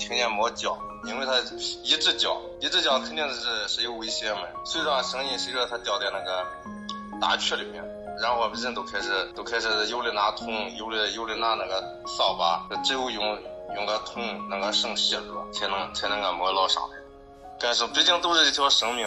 听见猫叫，因为它一直叫，一直叫肯定是是有危险嘛。随着声音，随着它掉在那个大渠里面，然后人都开始都开始有的拿桶，有的有的拿那个扫把，只有用用个桶那个绳系住，才能才能给猫捞上来。但是毕竟都是一条生命。